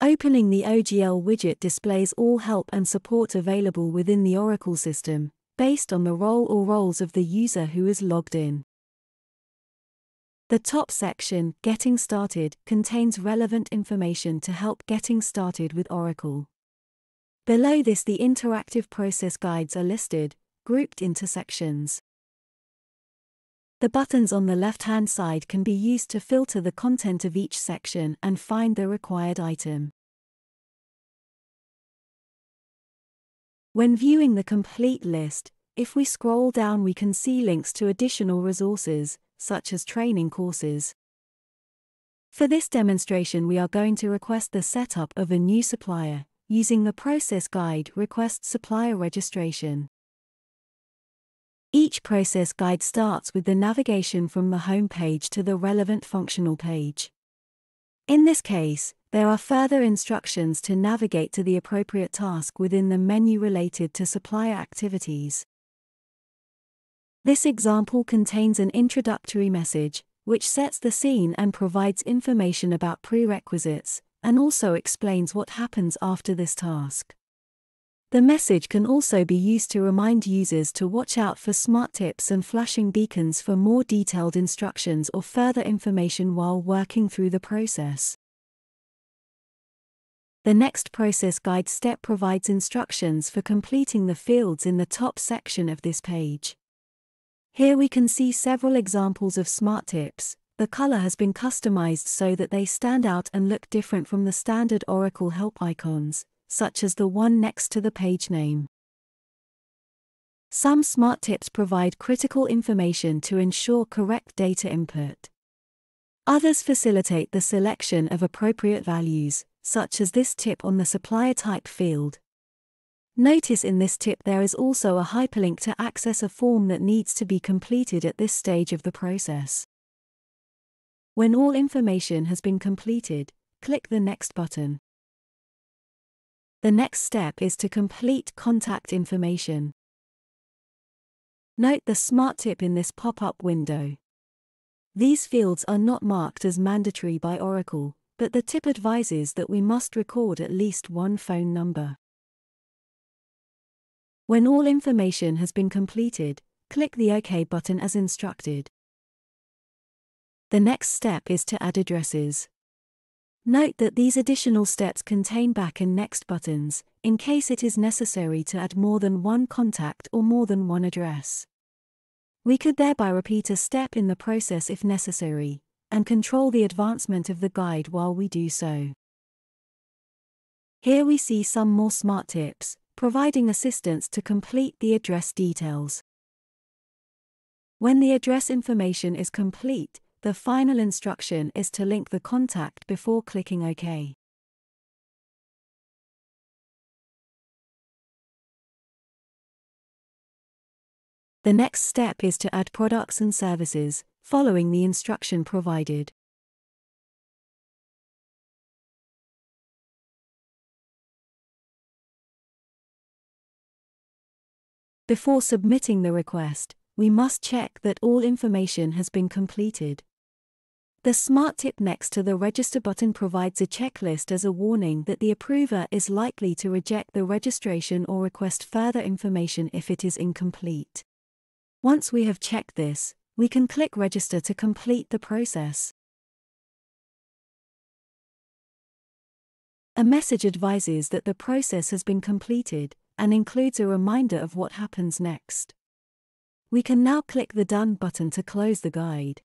Opening the OGL widget displays all help and support available within the Oracle system, based on the role or roles of the user who is logged in. The top section, Getting Started, contains relevant information to help getting started with Oracle. Below this, the interactive process guides are listed, grouped into sections. The buttons on the left-hand side can be used to filter the content of each section and find the required item. When viewing the complete list, if we scroll down we can see links to additional resources, such as training courses. For this demonstration we are going to request the setup of a new supplier, using the process guide Request Supplier Registration. Each process guide starts with the navigation from the home page to the relevant functional page. In this case, there are further instructions to navigate to the appropriate task within the menu related to supplier activities. This example contains an introductory message, which sets the scene and provides information about prerequisites, and also explains what happens after this task. The message can also be used to remind users to watch out for smart tips and flashing beacons for more detailed instructions or further information while working through the process. The next process guide step provides instructions for completing the fields in the top section of this page. Here we can see several examples of smart tips. The color has been customized so that they stand out and look different from the standard Oracle help icons, such as the one next to the page name. Some smart tips provide critical information to ensure correct data input. Others facilitate the selection of appropriate values, such as this tip on the supplier type field. Notice in this tip there is also a hyperlink to access a form that needs to be completed at this stage of the process. When all information has been completed, click the Next button. The next step is to complete contact information. Note the smart tip in this pop-up window. These fields are not marked as mandatory by Oracle, but the tip advises that we must record at least one phone number. When all information has been completed, click the OK button as instructed. The next step is to add addresses. Note that these additional steps contain back and next buttons, in case it is necessary to add more than one contact or more than one address. We could thereby repeat a step in the process if necessary, and control the advancement of the guide while we do so. Here we see some more smart tips, providing assistance to complete the address details. When the address information is complete, the final instruction is to link the contact before clicking OK. The next step is to add products and services, following the instruction provided. Before submitting the request, we must check that all information has been completed. The Smart Tip next to the Register button provides a checklist as a warning that the approver is likely to reject the registration or request further information if it is incomplete. Once we have checked this, we can click Register to complete the process. A message advises that the process has been completed, and includes a reminder of what happens next. We can now click the Done button to close the guide.